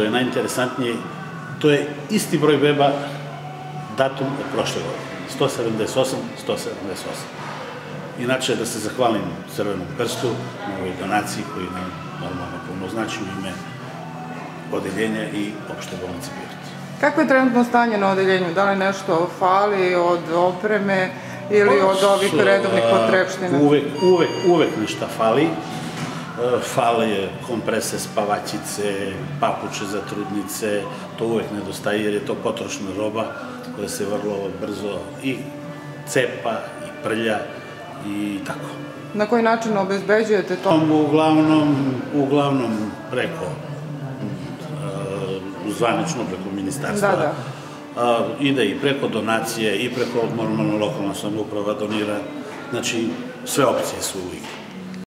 što je najinteresantnije, to je isti broj beba datum od prošle godine. 178, 178. Inače, da se zahvalim Crvenom krstu na ovoj donaciji koji nam normalno puno znači u ime odeljenja i opšte bolnice Pirot. Kako je trenutno stanje na odeljenju? Da li nešto fali od opreme ili od ovih redovnih potrepština? Uvek, uvek, uvek nešto fali. Fale komprese, spavačice, papuče za trudnice, to uvek nedostaje jer je to potrošna roba koja se vrlo brzo i cepa i prlja i tako. Na koji način obezbeđujete to? Uglavnom, uglavnom preko uh, zvanično preko ministarstva. Da, da. A, ide i preko donacije i preko normalno lokalna samouprava donira. Znači, sve opcije su u igri.